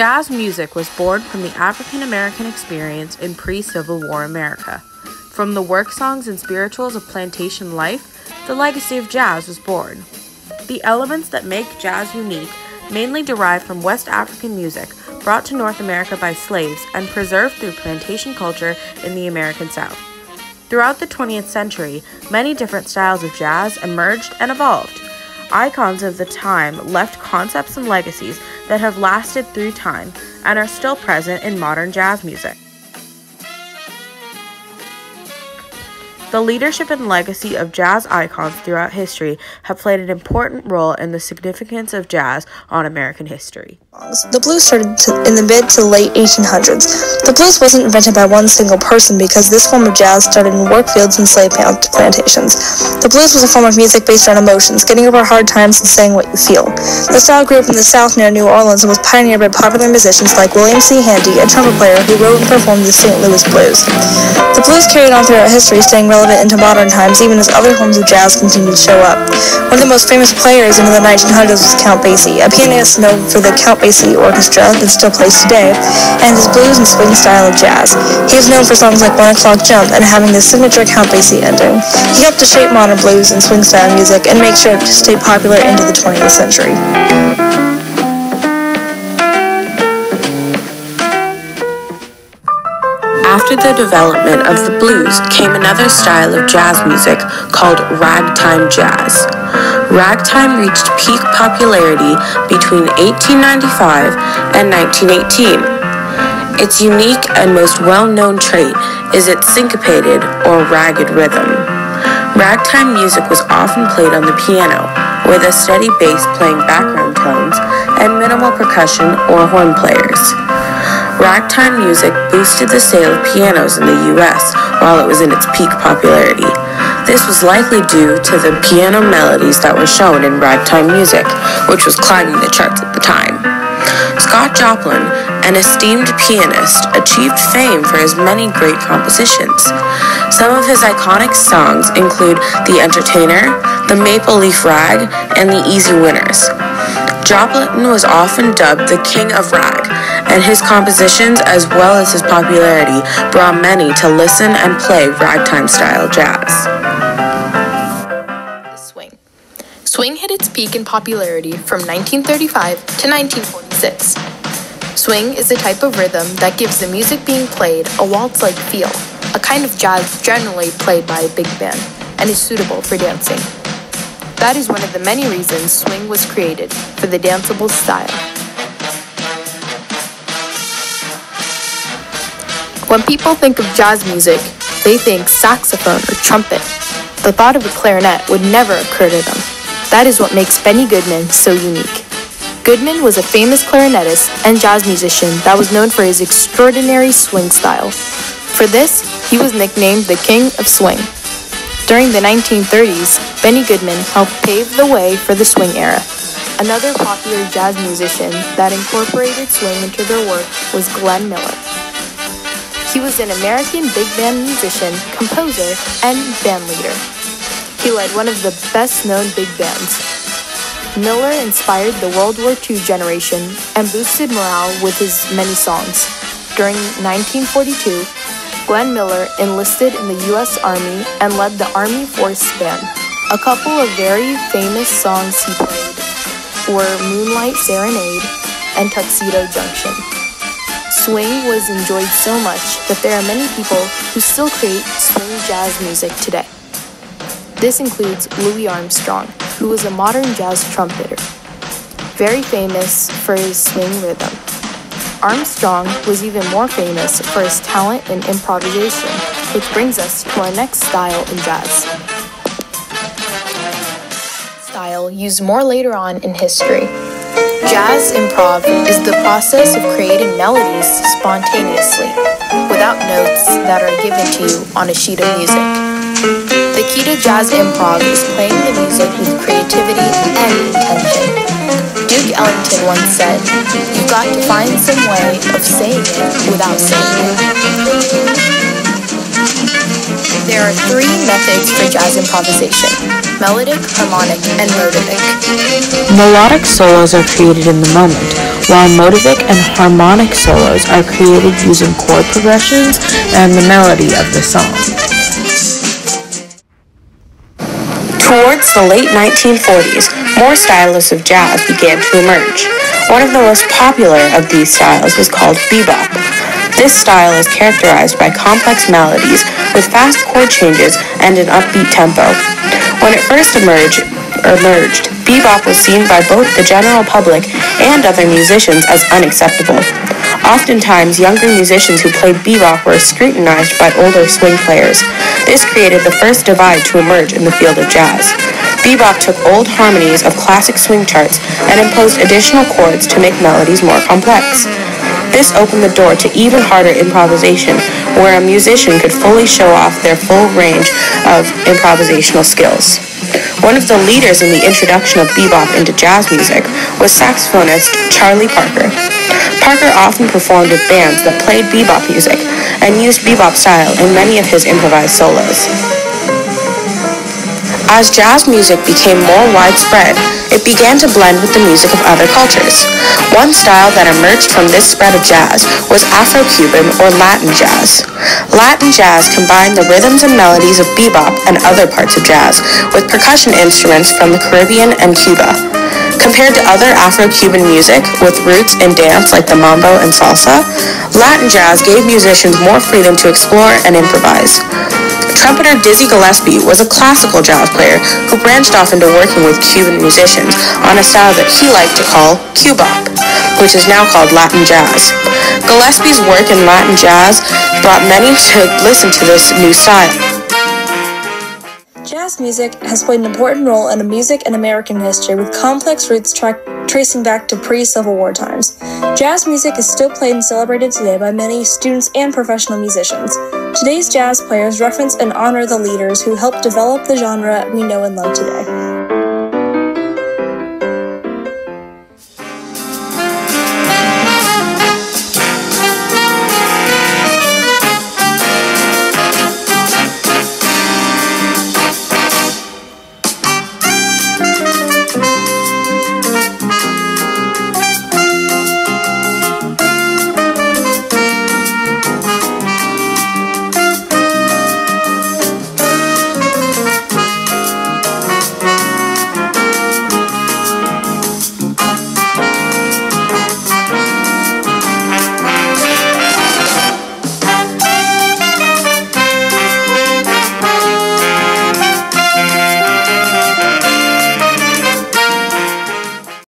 Jazz music was born from the African American experience in pre Civil War America. From the work songs and spirituals of plantation life, the legacy of jazz was born. The elements that make jazz unique mainly derive from West African music brought to North America by slaves and preserved through plantation culture in the American South. Throughout the 20th century, many different styles of jazz emerged and evolved. Icons of the time left concepts and legacies that have lasted through time and are still present in modern jazz music. The leadership and legacy of jazz icons throughout history have played an important role in the significance of jazz on American history. The blues started to, in the mid to late 1800s. The blues wasn't invented by one single person because this form of jazz started in work fields and slave plantations. The blues was a form of music based on emotions, getting over hard times and saying what you feel. The style grew up in the South near New Orleans and was pioneered by popular musicians like William C. Handy, a trumpet player who wrote and performed the St. Louis blues. The blues carried on throughout history, staying relevant into modern times even as other forms of jazz continued to show up. One of the most famous players into the 1900s was Count Basie, a pianist known for the Count Basie Orchestra that still plays today, and his blues and swing style of jazz. He is known for songs like One O'Clock Jump and having the signature Count Basie ending. He helped to shape modern blues and swing style music and make sure it to stay popular into the 20th century. After the development of the blues came another style of jazz music called ragtime jazz. Ragtime reached peak popularity between 1895 and 1918. Its unique and most well-known trait is its syncopated or ragged rhythm. Ragtime music was often played on the piano, with a steady bass playing background tones and minimal percussion or horn players. Ragtime music boosted the sale of pianos in the US while it was in its peak popularity. This was likely due to the piano melodies that were shown in ragtime music, which was climbing the charts at the time. Scott Joplin, an esteemed pianist, achieved fame for his many great compositions. Some of his iconic songs include The Entertainer, The Maple Leaf Rag, and The Easy Winners. Joplin was often dubbed the King of Rag, and his compositions, as well as his popularity, brought many to listen and play ragtime style jazz. Swing hit its peak in popularity from 1935 to 1946. Swing is a type of rhythm that gives the music being played a waltz like feel, a kind of jazz generally played by a big band, and is suitable for dancing. That is one of the many reasons swing was created for the danceable style. When people think of jazz music, they think saxophone or trumpet. The thought of a clarinet would never occur to them. That is what makes Benny Goodman so unique. Goodman was a famous clarinetist and jazz musician that was known for his extraordinary swing style. For this, he was nicknamed the King of Swing. During the 1930s, Benny Goodman helped pave the way for the swing era. Another popular jazz musician that incorporated swing into their work was Glenn Miller. He was an American big band musician, composer, and band leader. He led one of the best known big bands. Miller inspired the World War II generation and boosted morale with his many songs. During 1942, Glenn Miller enlisted in the U.S. Army and led the Army Force Band. A couple of very famous songs he played were Moonlight Serenade and Tuxedo Junction. Swing was enjoyed so much that there are many people who still create swing jazz music today. This includes Louis Armstrong, who was a modern jazz trumpeter, very famous for his swing rhythm. Armstrong was even more famous for his talent in improvisation, which brings us to our next style in jazz. Style used more later on in history. Jazz improv is the process of creating melodies spontaneously, without notes that are given to you on a sheet of music. To jazz improv is playing the music with creativity and intention. Duke Ellington once said, You've got to find some way of saying it without saying it. There are three methods for jazz improvisation melodic, harmonic, and motivic. Melodic solos are created in the moment, while motivic and harmonic solos are created using chord progressions and the melody of the song. Towards the late 1940s, more styles of jazz began to emerge. One of the most popular of these styles was called bebop. This style is characterized by complex melodies with fast chord changes and an upbeat tempo. When it first emerged, emerged, bebop was seen by both the general public and other musicians as unacceptable. Oftentimes, younger musicians who played bebop were scrutinized by older swing players. This created the first divide to emerge in the field of jazz. Bebop took old harmonies of classic swing charts and imposed additional chords to make melodies more complex. This opened the door to even harder improvisation, where a musician could fully show off their full range of improvisational skills. One of the leaders in the introduction of bebop into jazz music was saxophonist Charlie Parker. Parker often performed with bands that played bebop music and used bebop style in many of his improvised solos. As jazz music became more widespread, it began to blend with the music of other cultures. One style that emerged from this spread of jazz was Afro-Cuban or Latin jazz. Latin jazz combined the rhythms and melodies of bebop and other parts of jazz with percussion instruments from the Caribbean and Cuba. Compared to other Afro-Cuban music with roots in dance like the mambo and salsa, Latin jazz gave musicians more freedom to explore and improvise. Trumpeter Dizzy Gillespie was a classical jazz player who branched off into working with Cuban musicians on a style that he liked to call cubop, which is now called Latin jazz. Gillespie's work in Latin jazz brought many to listen to this new style. Jazz music has played an important role in music and American history with complex roots tra- tracing back to pre-Civil War times. Jazz music is still played and celebrated today by many students and professional musicians. Today's jazz players reference and honor the leaders who helped develop the genre we know and love today.